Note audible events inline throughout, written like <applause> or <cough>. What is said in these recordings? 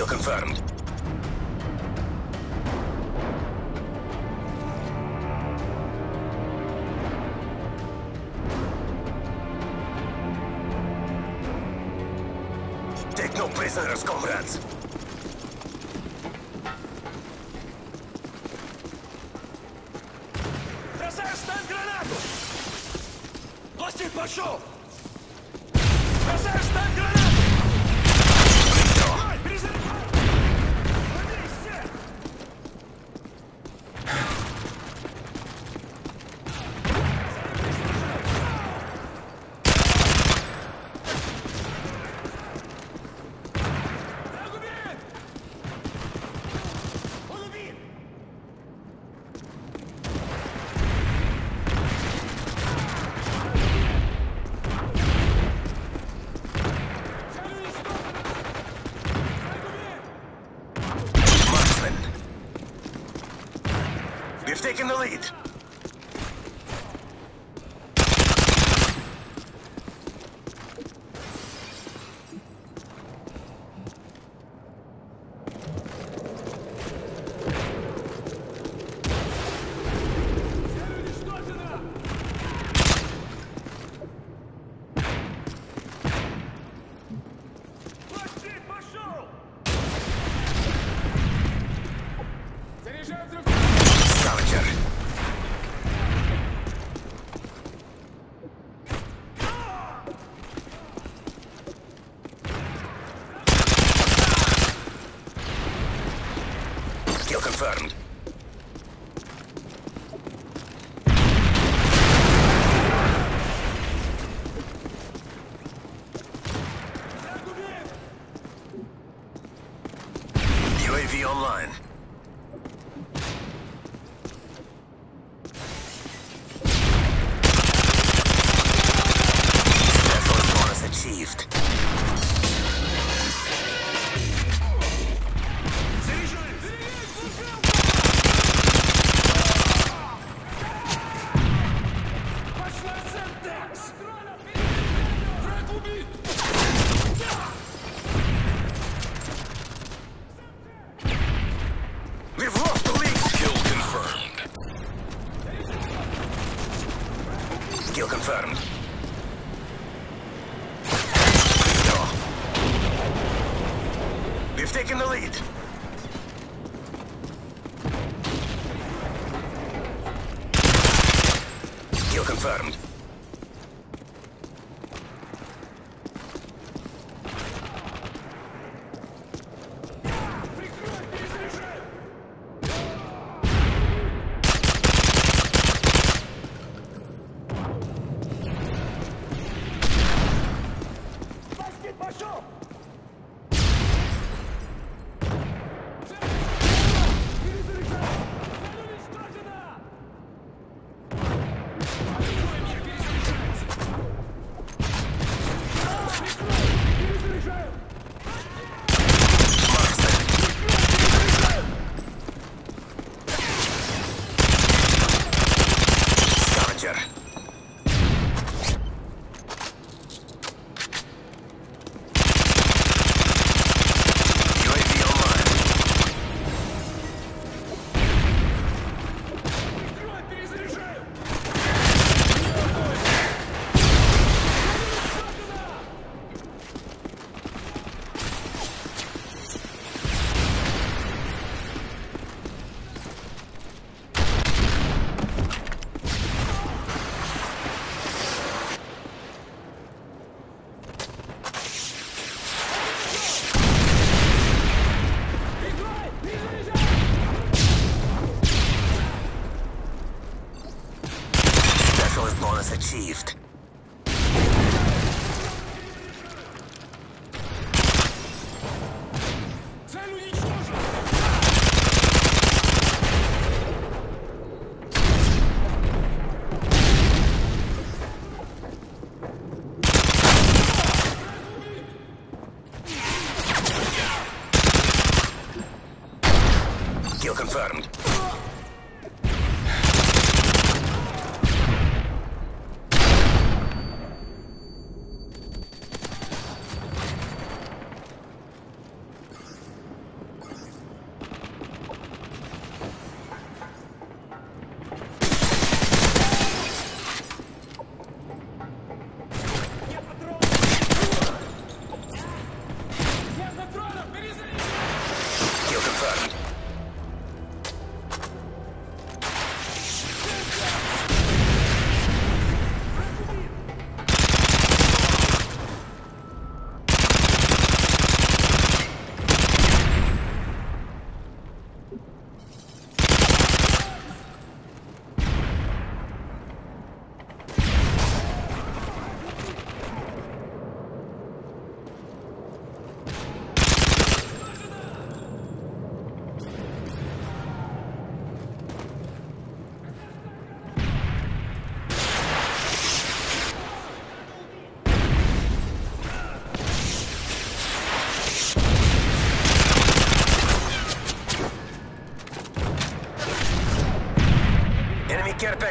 Kill confirmed. Take no prisoners, comrades. Бросаю стан гранату! Пластин пошел! Бросаю стан гранату! We've the lead. We've lost the lead. Kill confirmed. Kill confirmed. We've taken the lead. Kill confirmed. Stop! Fuck.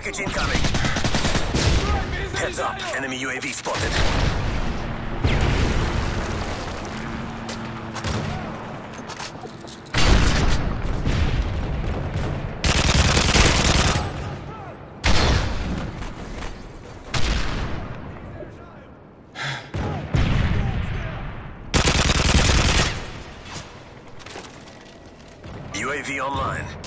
Package incoming. Heads up, enemy UAV spotted. <sighs> UAV online.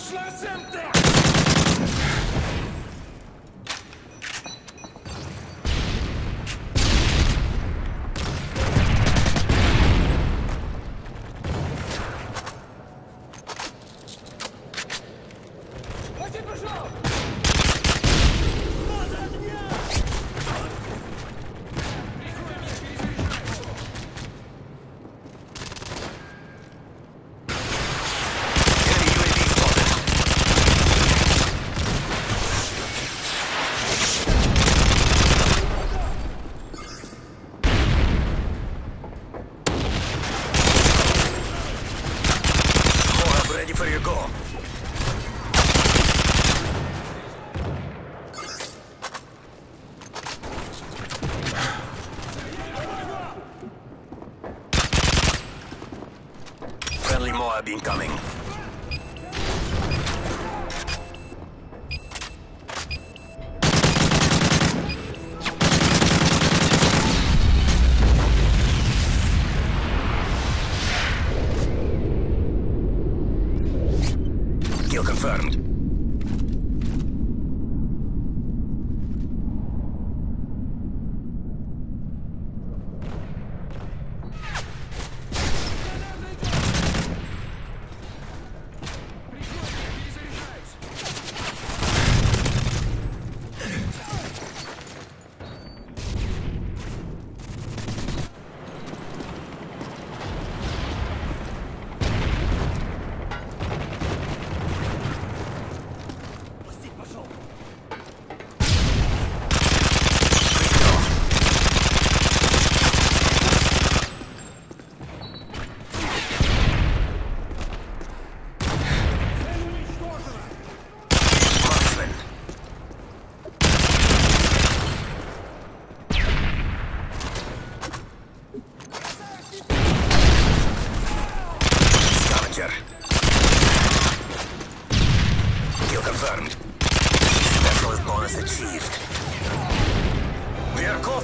Пошла, Сэм, так! Friendly Moab incoming.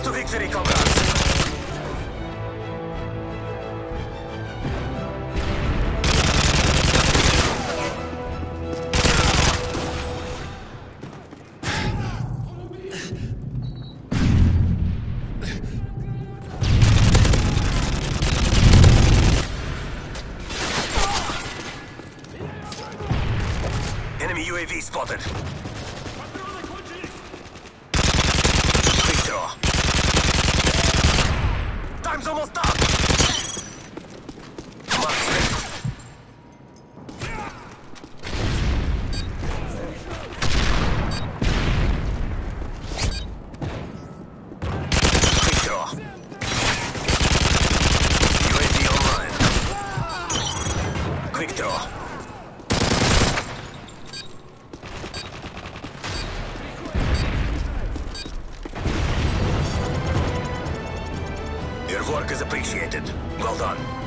to victory, comrades! Enemy UAV spotted. work is appreciated. Well done.